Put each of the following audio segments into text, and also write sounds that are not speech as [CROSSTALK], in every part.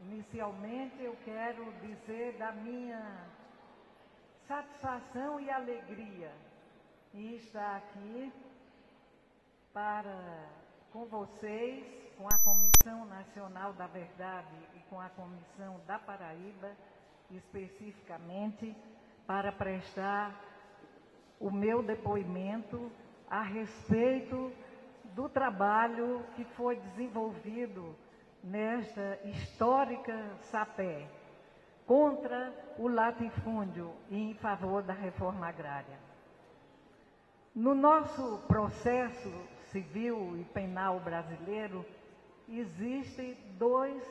Inicialmente, eu quero dizer da minha satisfação e alegria em estar aqui para com vocês, com a Comissão Nacional da Verdade e com a Comissão da Paraíba, especificamente, para prestar o meu depoimento a respeito do trabalho que foi desenvolvido nesta histórica SAPé contra o latifúndio e em favor da reforma agrária. No nosso processo civil e penal brasileiro, existem dois,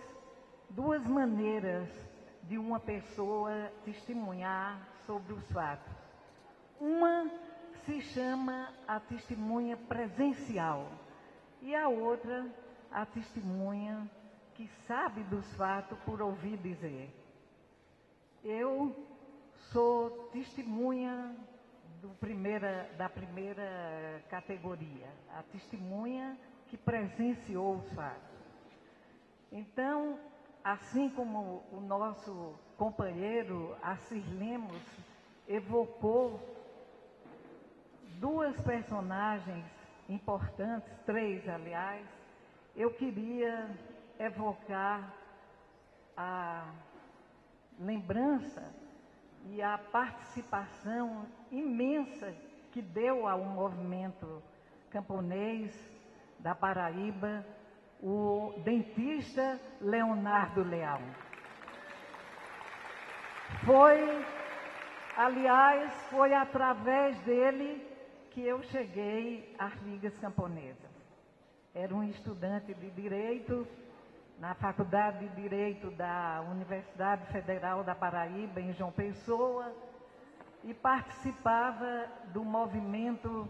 duas maneiras de uma pessoa testemunhar sobre os fatos. Uma se chama a testemunha presencial e a outra a testemunha que sabe dos fatos por ouvir dizer. Eu sou testemunha primeira, da primeira categoria, a testemunha que presenciou os fatos. Então, assim como o nosso companheiro Assis Lemos evocou duas personagens importantes, três, aliás, eu queria evocar a lembrança e a participação imensa que deu ao movimento camponês da Paraíba o dentista Leonardo Leal. Foi, aliás, foi através dele que eu cheguei às ligas camponesas. Era um estudante de direito na Faculdade de Direito da Universidade Federal da Paraíba, em João Pessoa, e participava do movimento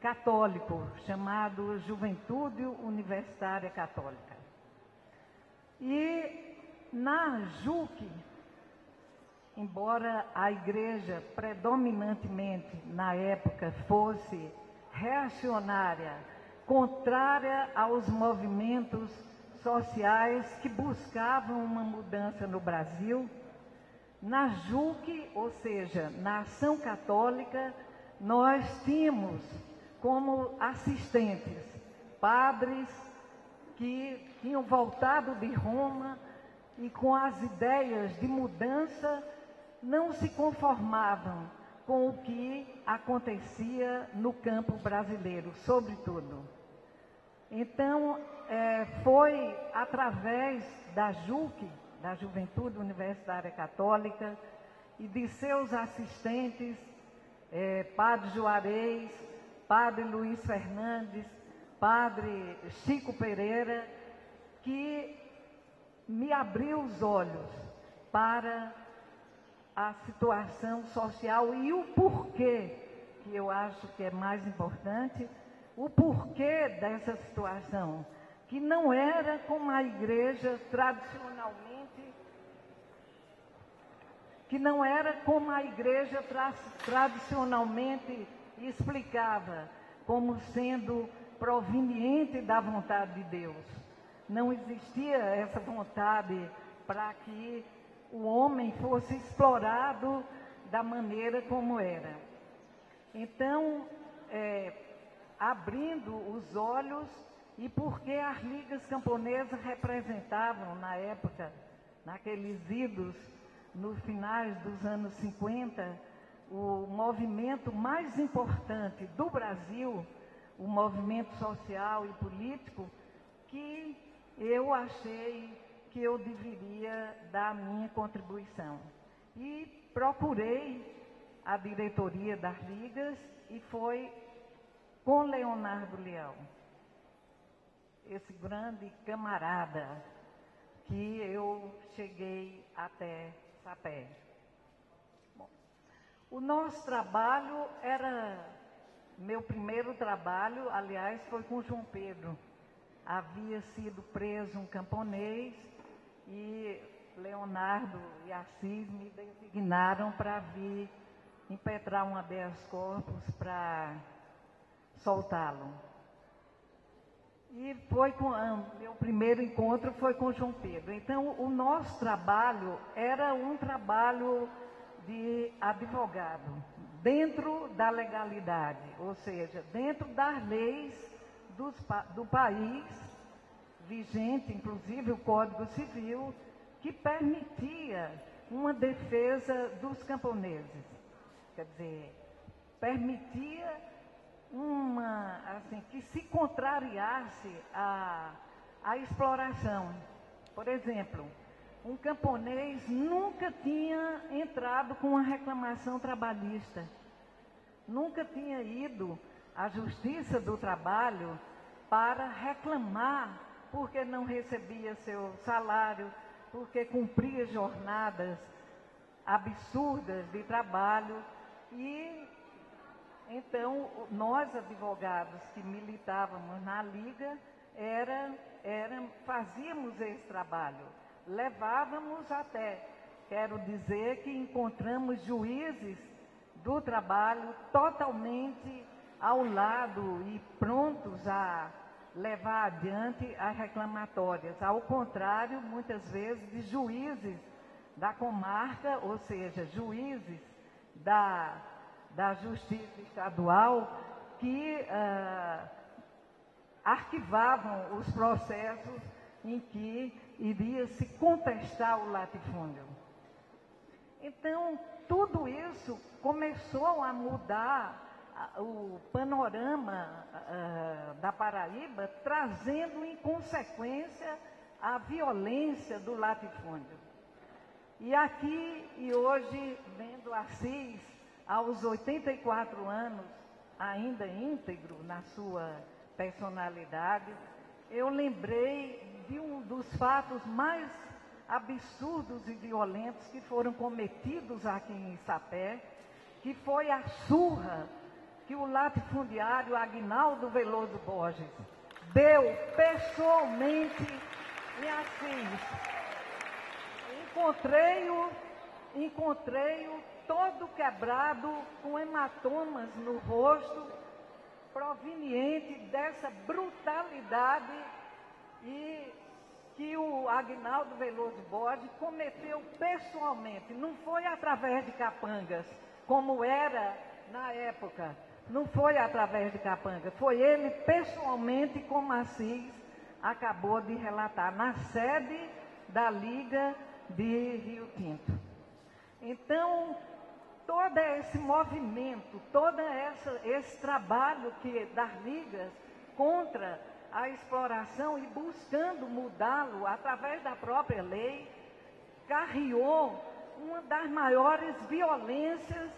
católico chamado Juventude Universitária Católica. E na JUC, embora a igreja predominantemente na época fosse reacionária, contrária aos movimentos sociais que buscavam uma mudança no Brasil. Na JUC, ou seja, na Ação Católica, nós tínhamos como assistentes padres que tinham voltado de Roma e com as ideias de mudança não se conformavam com o que acontecia no campo brasileiro, sobretudo. Então, é, foi através da JUC, da Juventude Universitária Católica, e de seus assistentes, é, Padre Juarez, Padre Luiz Fernandes, Padre Chico Pereira, que me abriu os olhos para a situação social e o porquê, que eu acho que é mais importante, o porquê dessa situação, que não era como a igreja tradicionalmente, que não era como a igreja tra tradicionalmente explicava, como sendo proveniente da vontade de Deus. Não existia essa vontade para que o homem fosse explorado da maneira como era. Então, é, abrindo os olhos e porque as ligas camponesas representavam na época, naqueles idos, nos finais dos anos 50, o movimento mais importante do Brasil, o movimento social e político, que eu achei que eu deveria dar a minha contribuição. E procurei a diretoria das ligas e foi com Leonardo Leão, esse grande camarada que eu cheguei até Sapé. Bom, o nosso trabalho era, meu primeiro trabalho, aliás, foi com João Pedro. Havia sido preso um camponês e Leonardo e Assis me designaram para vir impetrar um habeas corpus para soltá-lo. E foi com ah, meu primeiro encontro foi com João Pedro. Então, o nosso trabalho era um trabalho de advogado, dentro da legalidade, ou seja, dentro das leis dos, do país vigente, inclusive o Código Civil, que permitia uma defesa dos camponeses. Quer dizer, permitia uma, assim, que se contrariasse a, a exploração. Por exemplo, um camponês nunca tinha entrado com uma reclamação trabalhista, nunca tinha ido à Justiça do Trabalho para reclamar porque não recebia seu salário, porque cumpria jornadas absurdas de trabalho e então nós advogados que militávamos na liga era, era fazíamos esse trabalho, levávamos até, quero dizer que encontramos juízes do trabalho totalmente ao lado e prontos a levar adiante as reclamatórias. Ao contrário, muitas vezes, de juízes da comarca, ou seja, juízes da, da Justiça Estadual, que uh, arquivavam os processos em que iria se contestar o latifúndio. Então, tudo isso começou a mudar o panorama uh, da Paraíba, trazendo em consequência a violência do latifúndio. E aqui e hoje, vendo Assis, aos 84 anos, ainda íntegro na sua personalidade, eu lembrei de um dos fatos mais absurdos e violentos que foram cometidos aqui em Sapé, que foi a surra que o latifundiário Agnaldo Veloso Borges deu pessoalmente em Assis. Encontrei-o, encontrei-o todo quebrado, com hematomas no rosto, proveniente dessa brutalidade e que o Agnaldo Veloso Borges cometeu pessoalmente. Não foi através de capangas, como era na época não foi através de capanga, foi ele pessoalmente, como Assis acabou de relatar, na sede da Liga de Rio Tinto. Então, todo esse movimento, todo essa, esse trabalho que das ligas contra a exploração e buscando mudá-lo através da própria lei, carreou uma das maiores violências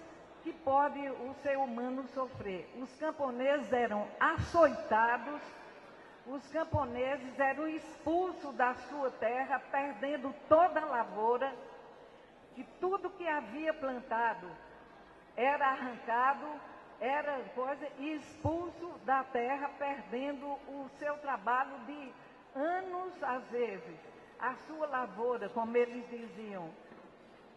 que pode o ser humano sofrer. Os camponeses eram açoitados, os camponeses eram expulsos da sua terra, perdendo toda a lavoura, que tudo que havia plantado era arrancado, era coisa, e expulso da terra, perdendo o seu trabalho de anos, às vezes, a sua lavoura, como eles diziam.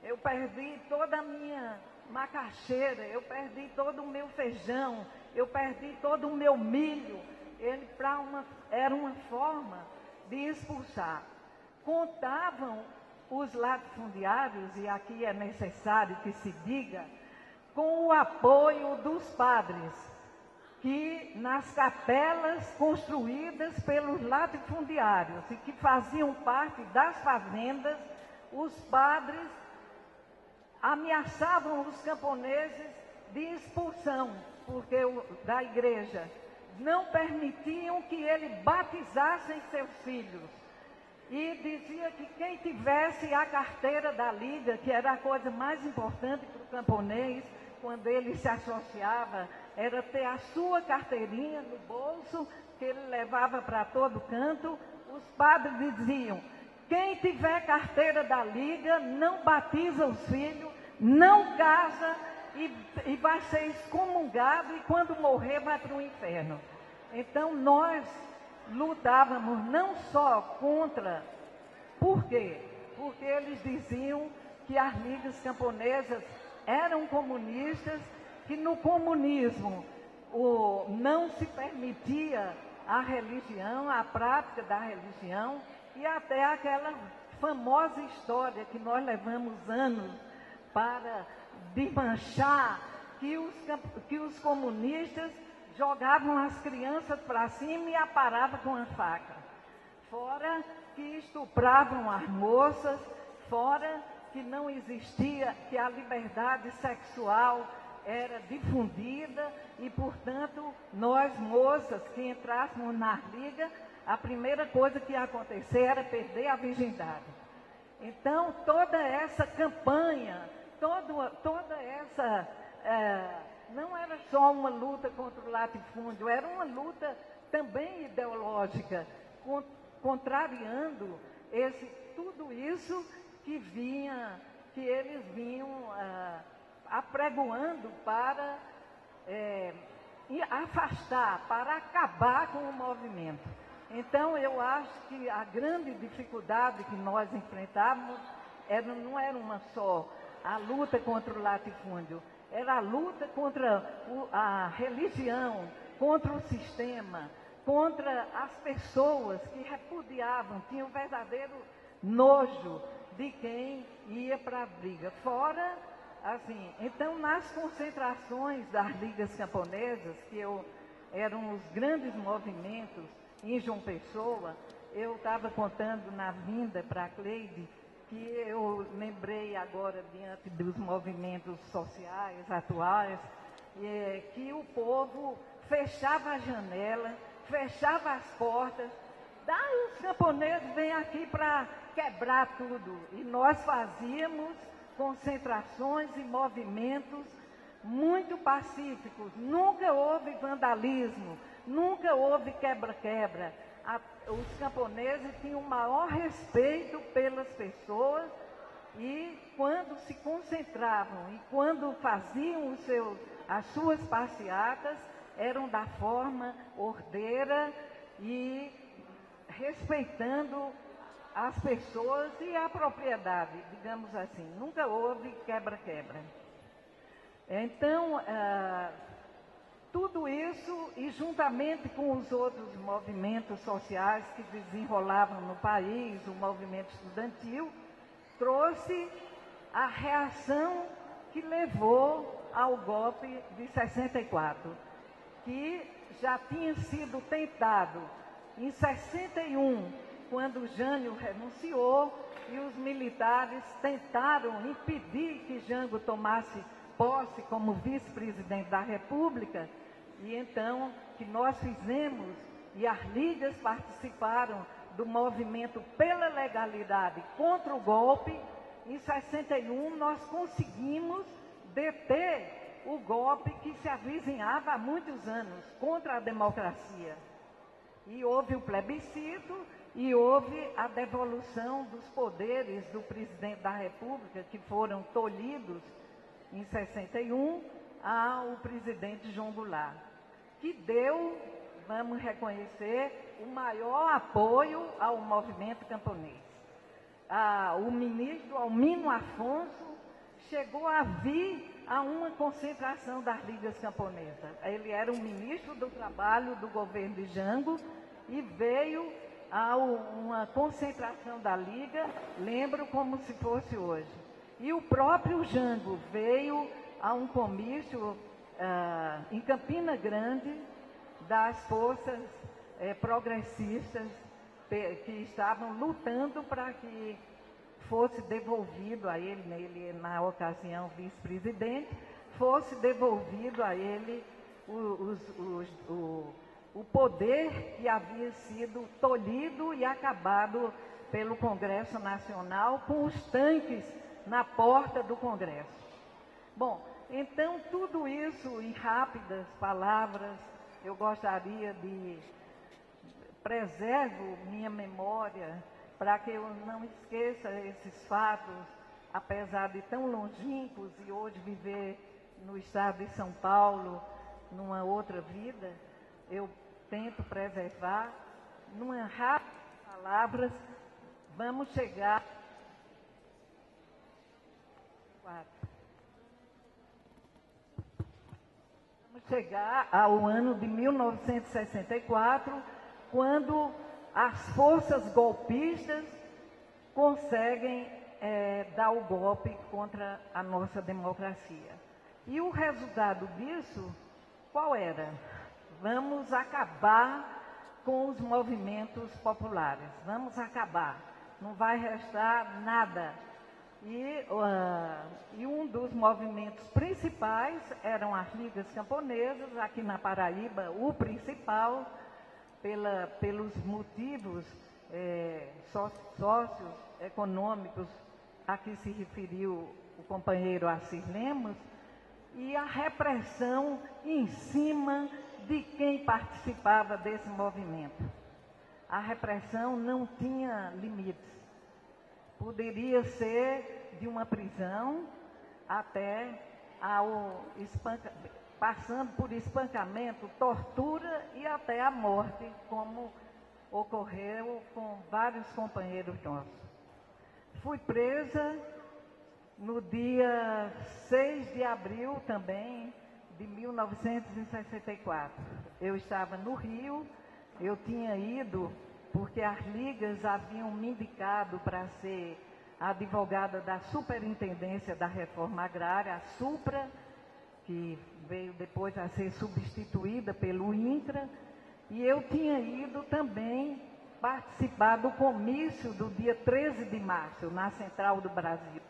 Eu perdi toda a minha macaxeira, eu perdi todo o meu feijão, eu perdi todo o meu milho. Ele para uma era uma forma de expulsar. Contavam os latifundiários, e aqui é necessário que se diga, com o apoio dos padres, que nas capelas construídas pelos latifundiários e que faziam parte das fazendas, os padres ameaçavam os camponeses de expulsão porque da igreja. Não permitiam que ele batizassem seus filhos. E dizia que quem tivesse a carteira da liga, que era a coisa mais importante para o camponês, quando ele se associava, era ter a sua carteirinha no bolso, que ele levava para todo canto. Os padres diziam: quem tiver carteira da liga, não batiza os filhos, não casa e, e vai ser excomungado e quando morrer vai para o inferno. Então nós lutávamos não só contra, por quê? Porque eles diziam que as ligas camponesas eram comunistas, que no comunismo o, não se permitia a religião, a prática da religião e até aquela famosa história que nós levamos anos para desmanchar, que os, que os comunistas jogavam as crianças para cima e aparavam com a faca. Fora que estupravam as moças, fora que não existia, que a liberdade sexual era difundida e, portanto, nós moças que entrássemos na liga, a primeira coisa que ia acontecer era perder a virgindade. Então, toda essa campanha, todo, toda essa. É, não era só uma luta contra o latifúndio, era uma luta também ideológica, contrariando esse, tudo isso que vinha, que eles vinham ah, apregoando para é, afastar, para acabar com o movimento. Então, eu acho que a grande dificuldade que nós enfrentávamos era, não era uma só a luta contra o latifúndio, era a luta contra a religião, contra o sistema, contra as pessoas que repudiavam, tinham verdadeiro nojo de quem ia para a briga. Fora, assim, então nas concentrações das ligas camponesas, que eu, eram os grandes movimentos em João Pessoa, eu estava contando na vinda para a Cleide que eu lembrei agora diante dos movimentos sociais atuais, é, que o povo fechava a janela, fechava as portas, daí os camponeses vêm aqui para quebrar tudo. E nós fazíamos concentrações e movimentos muito pacíficos. Nunca houve vandalismo, nunca houve quebra-quebra. Os camponeses tinham o maior respeito pelas pessoas e quando se concentravam e quando faziam seus, as suas passeatas, eram da forma ordeira e respeitando as pessoas e a propriedade, digamos assim. Nunca houve quebra-quebra. Então, ah, tudo isso, e juntamente com os outros movimentos sociais que desenrolavam no país, o movimento estudantil, trouxe a reação que levou ao golpe de 64, que já tinha sido tentado em 61, quando Jânio renunciou e os militares tentaram impedir que Jango tomasse posse como vice-presidente da República, e então que nós fizemos, e as ligas participaram do movimento pela legalidade contra o golpe, em 61 nós conseguimos deter o golpe que se avizinhava há muitos anos contra a democracia. E houve o plebiscito e houve a devolução dos poderes do presidente da República, que foram tolhidos em 61 ao presidente João Goulart, que deu, vamos reconhecer, o maior apoio ao movimento camponês. Ah, o ministro Almino Afonso chegou a vir a uma concentração das ligas camponesas. Ele era o ministro do Trabalho do governo de Jango e veio a uma concentração da liga, lembro como se fosse hoje. E o próprio Jango veio a um comício uh, em Campina Grande das forças eh, progressistas que estavam lutando para que fosse devolvido a ele, ele na ocasião vice-presidente, fosse devolvido a ele os, os, o, o poder que havia sido tolhido e acabado pelo Congresso Nacional com os tanques na porta do Congresso. Bom, então tudo isso em rápidas palavras, eu gostaria de preservo minha memória para que eu não esqueça esses fatos, apesar de tão longínquos e hoje viver no estado de São Paulo, numa outra vida, eu tento preservar, numa rápida palavras, vamos chegar Vamos chegar ao ano de 1964, quando as forças golpistas conseguem é, dar o golpe contra a nossa democracia. E o resultado disso, qual era? Vamos acabar com os movimentos populares, vamos acabar, não vai restar nada. E, uh, e, um dos movimentos principais eram as ligas camponesas, aqui na Paraíba, o principal, pela, pelos motivos é, sócios econômicos a que se referiu o companheiro Assis Lemos, e a repressão em cima de quem participava desse movimento. A repressão não tinha limites. Poderia ser de uma prisão até ao espanca, passando por espancamento, tortura e até a morte, como ocorreu com vários companheiros nossos. Fui presa no dia 6 de abril também de 1964. Eu estava no Rio, eu tinha ido porque as ligas haviam me indicado para ser advogada da Superintendência da Reforma Agrária, a SUPRA, que veio depois a ser substituída pelo INCRA, e eu tinha ido também participar do comício do dia 13 de março, na Central do Brasil,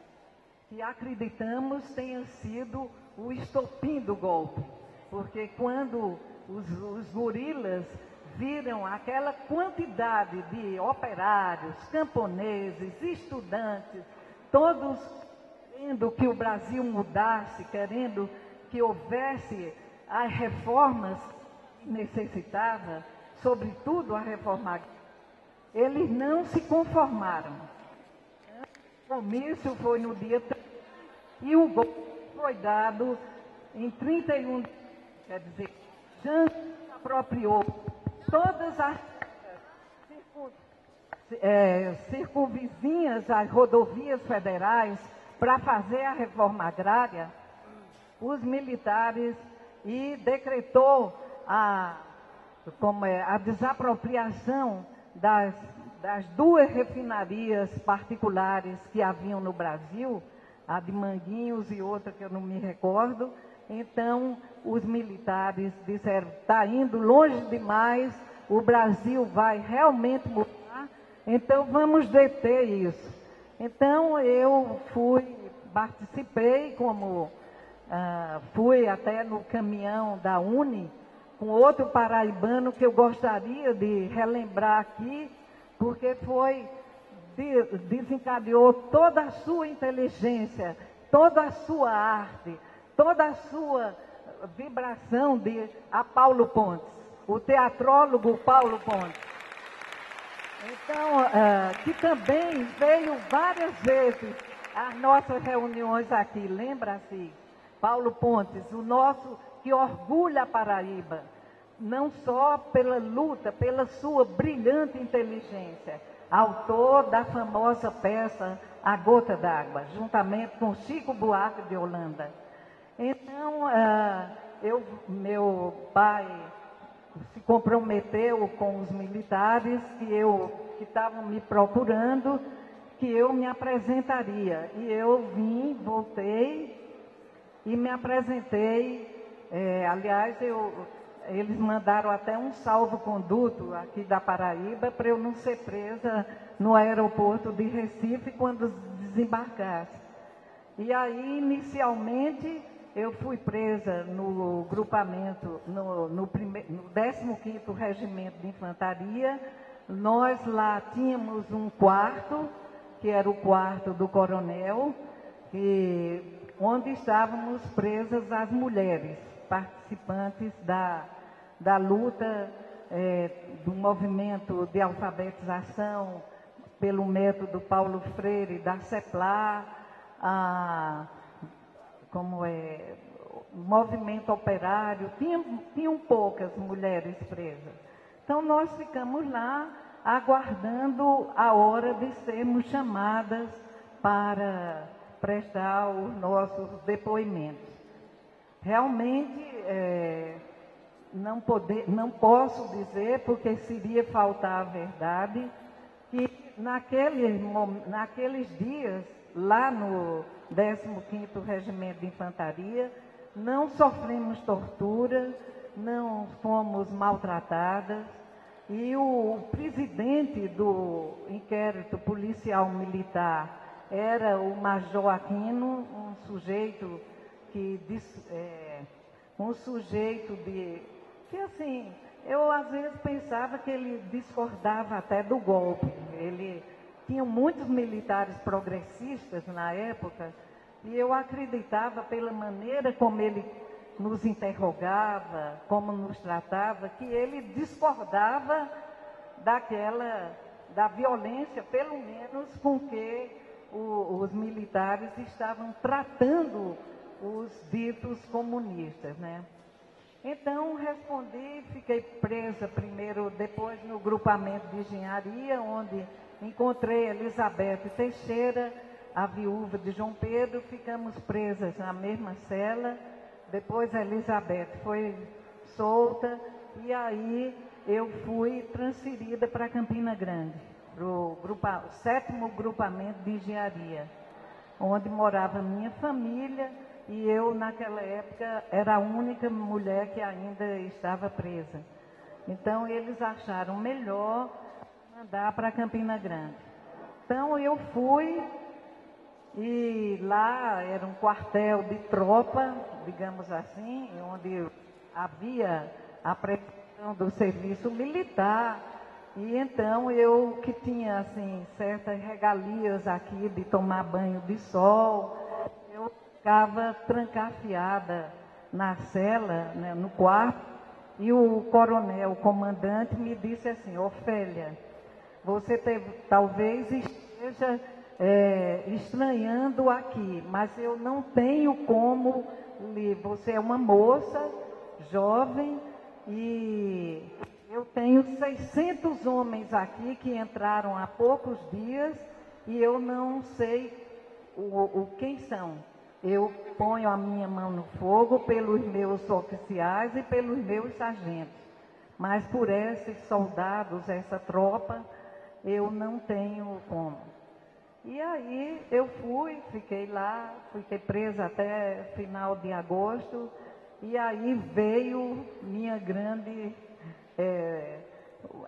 que acreditamos tenha sido o estopim do golpe. Porque quando os, os gorilas viram aquela quantidade de operários, camponeses, estudantes, todos querendo que o Brasil mudasse, querendo que houvesse as reformas que necessitava, sobretudo a reforma eles não se conformaram. O comício foi no dia 3 e o golpe foi dado em 31, quer dizer, Janssen apropriou todas as é, circunvizinhas às rodovias federais para fazer a reforma agrária, os militares e decretou a, como é, a desapropriação das, das duas refinarias particulares que haviam no Brasil, a de Manguinhos e outra que eu não me recordo. Então, os militares disseram: está indo longe demais, o Brasil vai realmente mudar, então vamos deter isso. Então, eu fui, participei como. Uh, fui até no caminhão da Uni com outro paraibano que eu gostaria de relembrar aqui, porque foi desencadeou toda a sua inteligência, toda a sua arte, toda a sua vibração de a Paulo Pontes, o teatrólogo Paulo Pontes. Então, uh, que também veio várias vezes às nossas reuniões aqui, lembra-se? Paulo Pontes, o nosso que orgulha a Paraíba, não só pela luta, pela sua brilhante inteligência, autor da famosa peça A Gota d'Água, juntamente com Chico Buarque de Holanda. Então, eu, meu pai se comprometeu com os militares que eu que estavam me procurando que eu me apresentaria e eu vim, voltei e me apresentei é, aliás, eu, eles mandaram até um salvo-conduto aqui da Paraíba para eu não ser presa no aeroporto de Recife quando desembarcasse. E aí, inicialmente, eu fui presa no grupamento, no, no, no 15º Regimento de Infantaria. Nós lá tínhamos um quarto, que era o quarto do coronel, que, onde estávamos presas as mulheres participantes da, da luta é, do movimento de alfabetização pelo método Paulo Freire, da CEPLAR, a, como é, movimento operário, tinha, tinham poucas mulheres presas. Então nós ficamos lá aguardando a hora de sermos chamadas para prestar os nossos depoimentos. Realmente, é, não, poder, não posso dizer, porque seria faltar a verdade, que naquele, naqueles dias, lá no 15º Regimento de Infantaria, não sofremos tortura, não fomos maltratadas, e o presidente do inquérito policial militar era o Major Aquino, um sujeito que é, um sujeito de que assim eu às vezes pensava que ele discordava até do golpe. Ele tinha muitos militares progressistas na época e eu acreditava pela maneira como ele nos interrogava, como nos tratava, que ele discordava daquela, da violência, pelo menos com que o, os militares estavam tratando os ditos comunistas, né? Então respondi, fiquei presa primeiro, depois no grupamento de engenharia, onde encontrei Elizabeth Teixeira, a viúva de João Pedro, ficamos presas na mesma cela depois a Elizabeth foi solta e aí eu fui transferida para Campina Grande, para o sétimo grupamento de engenharia, onde morava minha família e eu, naquela época, era a única mulher que ainda estava presa. Então, eles acharam melhor mandar para Campina Grande. Então, eu fui e lá era um quartel de tropa, digamos assim, onde havia a prestação do serviço militar. E então eu que tinha assim certas regalias aqui de tomar banho de sol, eu ficava trancafiada na cela, né, no quarto, e o coronel, o comandante, me disse assim, Ofélia, você talvez esteja é, estranhando aqui, mas eu não tenho como ler. Você é uma moça jovem e eu tenho 600 homens aqui que entraram há poucos dias e eu não sei o, o quem são. Eu ponho a minha mão no fogo pelos meus oficiais e pelos meus sargentos. Mas por esses soldados, essa tropa, eu não tenho como. E aí eu fui, fiquei lá, fiquei presa até final de agosto, e aí veio minha grande, é,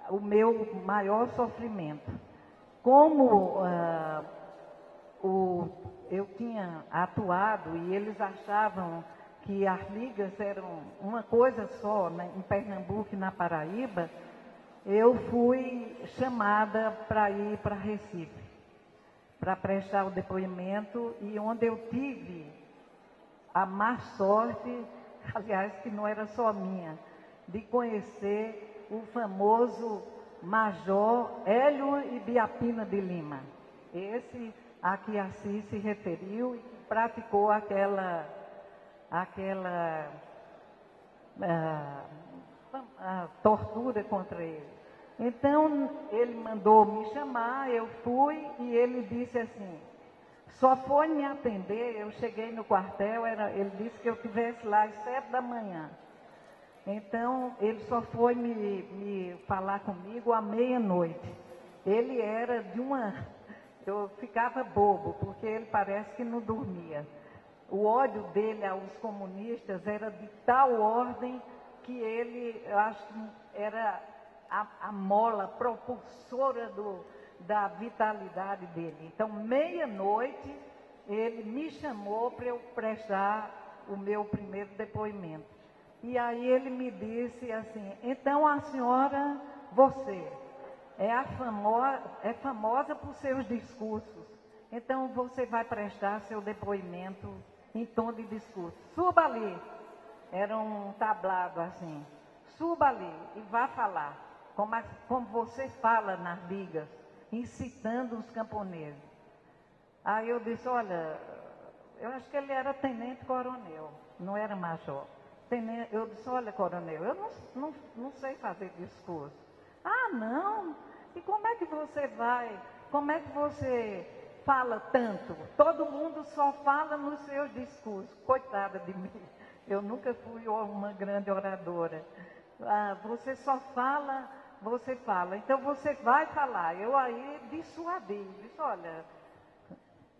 o meu maior sofrimento. Como ah, o, eu tinha atuado e eles achavam que as ligas eram uma coisa só né, em Pernambuco e na Paraíba, eu fui chamada para ir para Recife para prestar o depoimento e onde eu tive a má sorte, [LAUGHS] aliás, que não era só minha, de conhecer o famoso Major Hélio Ibiapina de Lima. Esse a que Assis se referiu e praticou aquela, aquela uh, tortura contra ele. Então ele mandou me chamar, eu fui e ele disse assim: só foi me atender, eu cheguei no quartel, era, ele disse que eu estivesse lá às sete da manhã. Então ele só foi me, me falar comigo à meia-noite. Ele era de uma. Eu ficava bobo, porque ele parece que não dormia. O ódio dele aos comunistas era de tal ordem que ele, eu acho era a, a mola propulsora do, da vitalidade dele. Então, meia-noite, ele me chamou para eu prestar o meu primeiro depoimento. E aí ele me disse assim: então a senhora, você, é, a famosa, é famosa por seus discursos. Então você vai prestar seu depoimento em tom de discurso. Suba ali. Era um tablado assim. Suba ali e vá falar como, a, como você fala nas ligas, incitando os camponeses. Aí eu disse, olha, eu acho que ele era tenente-coronel, não era major. Tenente, eu disse, olha, coronel, eu não, não, não sei fazer discurso. Ah, não? E como é que você vai? Como é que você fala tanto? Todo mundo só fala nos seus discursos. Coitada de mim. Eu nunca fui uma grande oradora. Ah, você só fala, você fala. Então você vai falar. Eu aí dissuadi. Disse, olha,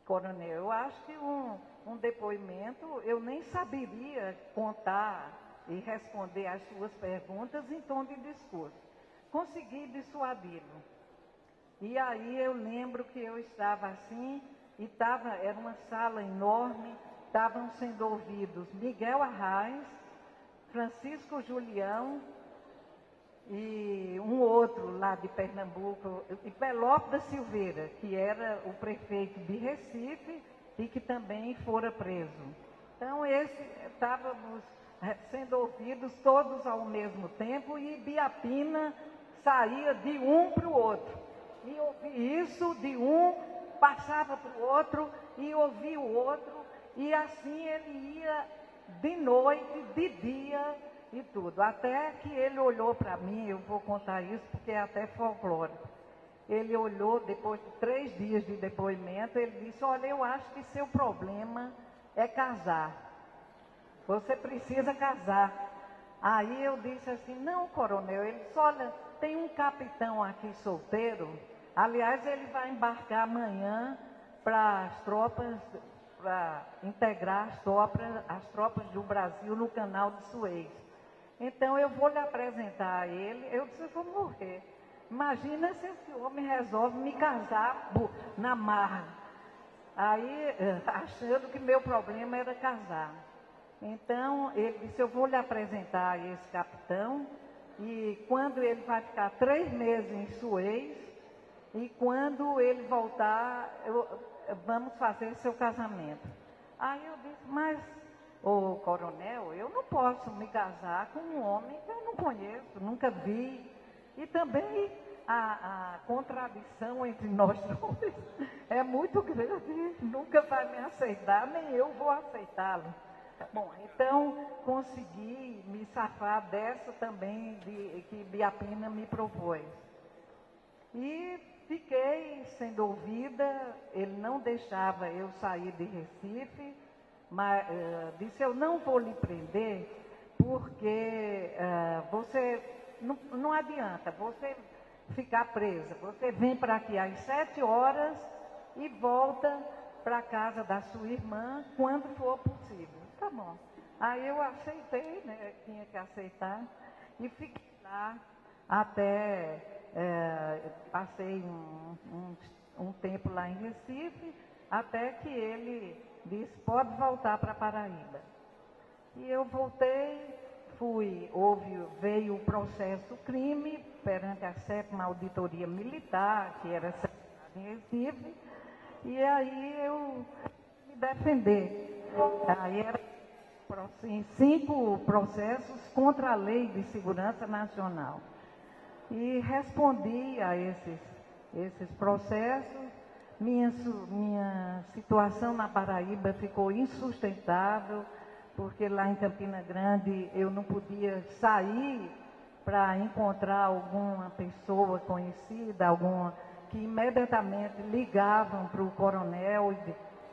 coronel, eu acho que um, um depoimento eu nem saberia contar e responder às suas perguntas em tom de discurso. Consegui dissuadi-lo. E aí eu lembro que eu estava assim, e tava, era uma sala enorme, estavam sendo ouvidos Miguel Arraes, Francisco Julião e um outro lá de Pernambuco, e Pelópolis da Silveira, que era o prefeito de Recife e que também fora preso. Então, esse estávamos eh, sendo ouvidos todos ao mesmo tempo e Biapina saía de um para o outro. E ouvi isso de um, passava para o outro e ouvia o outro, e assim ele ia de noite, de dia e tudo. Até que ele olhou para mim, eu vou contar isso porque é até folclórico. Ele olhou, depois de três dias de depoimento, ele disse, olha, eu acho que seu problema é casar. Você precisa casar. Aí eu disse assim, não, coronel, ele disse, olha, tem um capitão aqui solteiro. Aliás, ele vai embarcar amanhã para as tropas, para integrar as tropas, as tropas do Brasil no canal de Suez. Então eu vou lhe apresentar a ele. Eu disse, eu vou morrer. Imagina se esse homem resolve me casar na marra. Aí, eh, achando que meu problema era casar. Então, ele disse, eu vou lhe apresentar esse capitão e quando ele vai ficar três meses em Suez, e quando ele voltar, eu, vamos fazer seu casamento. Aí eu disse, mas, ô coronel, eu não posso me casar com um homem que eu não conheço, nunca vi. E também a, a contradição entre nós [LAUGHS] dois é muito grande, nunca vai me aceitar, nem eu vou aceitá-lo. Bom, então consegui me safar dessa também de, que Biapina me propôs. E fiquei sendo ouvida, ele não deixava eu sair de Recife, mas uh, disse, eu não vou lhe prender, porque uh, você, não, não adianta, você ficar presa. Você vem para aqui às sete horas e volta para casa da sua irmã quando for possível. Tá bom. Aí eu aceitei, né? Tinha que aceitar. E fiquei lá até. É, passei um, um, um tempo lá em Recife, até que ele disse, pode voltar para Paraíba. E eu voltei, fui, houve, veio o processo crime perante a sétima auditoria militar, que era em Recife, e aí eu me defender. Aí era cinco processos contra a Lei de Segurança Nacional. E respondi a esses, esses processos. Minha, minha situação na Paraíba ficou insustentável, porque lá em Campina Grande eu não podia sair para encontrar alguma pessoa conhecida, alguma que imediatamente ligavam para o coronel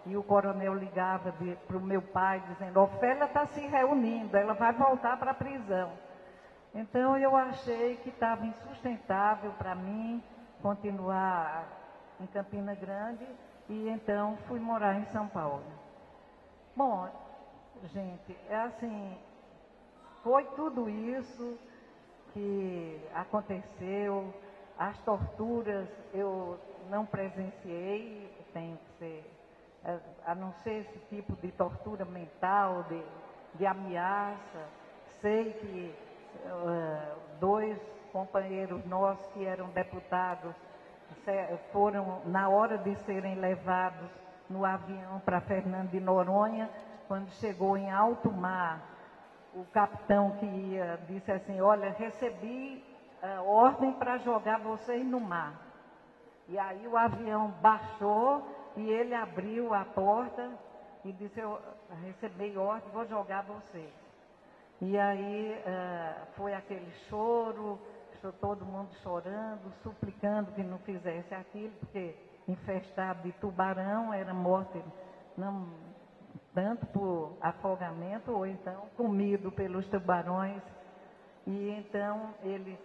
e o coronel ligava para o meu pai dizendo, Ofélia está se reunindo, ela vai voltar para a prisão. Então eu achei que estava insustentável para mim continuar em Campina Grande e então fui morar em São Paulo. Bom, gente, é assim, foi tudo isso que aconteceu, as torturas eu não presenciei, tem que ser a não ser esse tipo de tortura mental, de, de ameaça. Sei que dois companheiros nossos que eram deputados foram, na hora de serem levados no avião para Fernando de Noronha, quando chegou em alto mar, o capitão que ia disse assim, olha, recebi uh, ordem para jogar vocês no mar. E aí o avião baixou e ele abriu a porta e disse, eu recebi ordem, vou jogar vocês. E aí uh, foi aquele choro, todo mundo chorando, suplicando que não fizesse aquilo, porque infestado de tubarão, era morte não tanto por afogamento ou então comido pelos tubarões. E então eles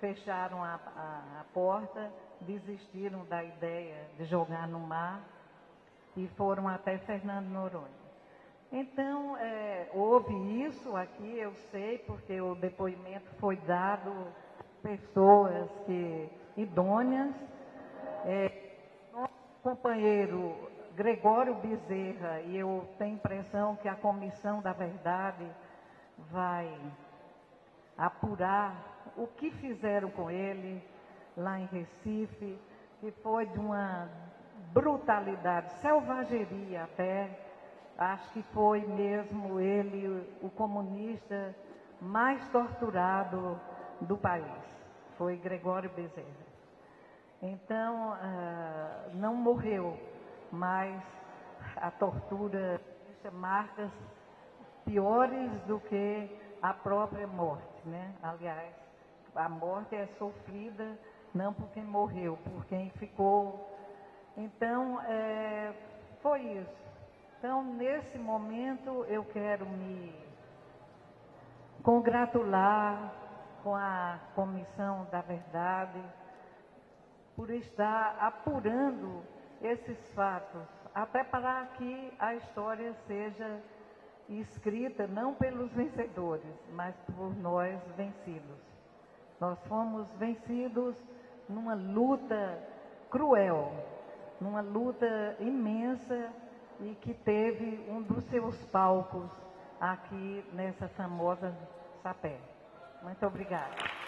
fecharam a, a, a porta, desistiram da ideia de jogar no mar e foram até Fernando Noronha. Então, é, houve isso aqui, eu sei, porque o depoimento foi dado pessoas que, idôneas. É, nosso companheiro Gregório Bezerra, e eu tenho impressão que a Comissão da Verdade vai apurar o que fizeram com ele lá em Recife, que foi de uma brutalidade, selvageria até. Acho que foi mesmo ele o comunista mais torturado do país. Foi Gregório Bezerra. Então, uh, não morreu, mas a tortura deixa marcas piores do que a própria morte, né? Aliás, a morte é sofrida não por quem morreu, por quem ficou. Então, é, foi isso. Então, nesse momento, eu quero me congratular com a Comissão da Verdade por estar apurando esses fatos, até para que a história seja escrita não pelos vencedores, mas por nós vencidos. Nós fomos vencidos numa luta cruel, numa luta imensa e que teve um dos seus palcos aqui nessa famosa Sapé. Muito obrigada.